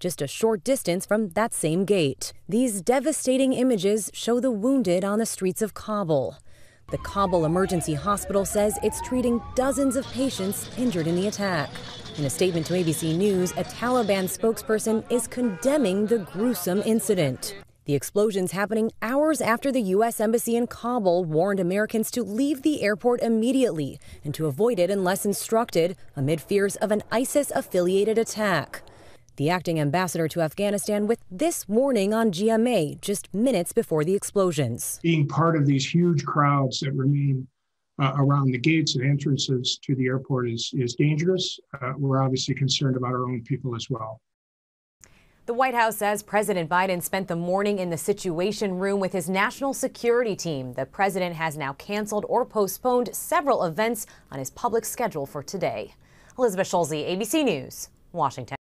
just a short distance from that same gate. These devastating images show the wounded on the streets of Kabul. The Kabul Emergency Hospital says it's treating dozens of patients injured in the attack. In a statement to ABC News, a Taliban spokesperson is condemning the gruesome incident. The explosions happening hours after the U.S. Embassy in Kabul warned Americans to leave the airport immediately and to avoid it unless instructed amid fears of an ISIS affiliated attack. The acting ambassador to Afghanistan with this warning on GMA just minutes before the explosions. Being part of these huge crowds that remain uh, around the gates and entrances to the airport is, is dangerous. Uh, we're obviously concerned about our own people as well. The White House says President Biden spent the morning in the Situation Room with his national security team. The president has now canceled or postponed several events on his public schedule for today. Elizabeth Schulze, ABC News, Washington.